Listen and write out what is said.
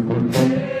Jesus.